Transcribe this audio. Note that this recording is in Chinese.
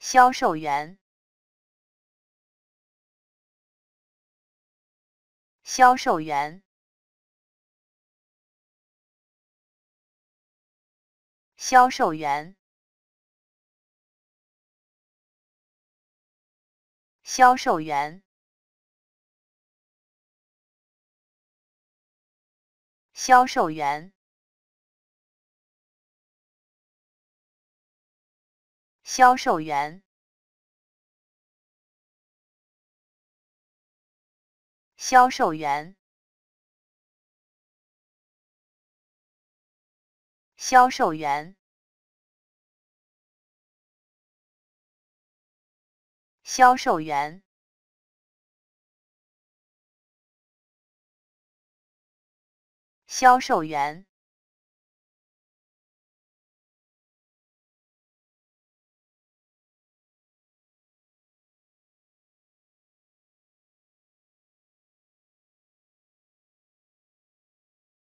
销售员，销售员，销售员，销售员，销售员。销售员，销售员，销售员，销售员，销售员。